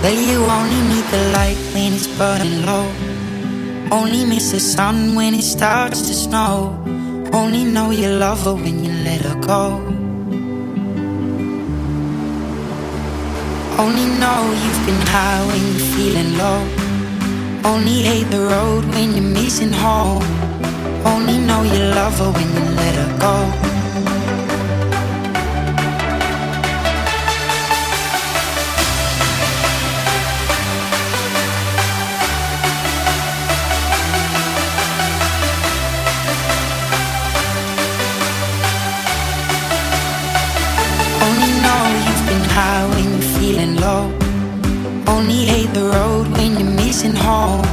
But you only need the light when it's burning low. Only miss the sun when it starts to snow. Only know you love her when you let her go. Only know you've been high when you're feeling low. Only hate the road when you're missing home. Only know you love her when you let her go. Hate the road when you're missing home.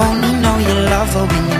Only know you love her when you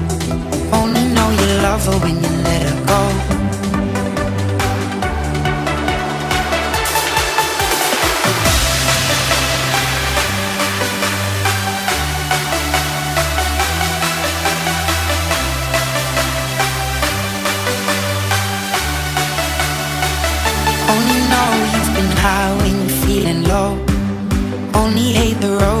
Only know you've been high when you're feeling low. Only hate the road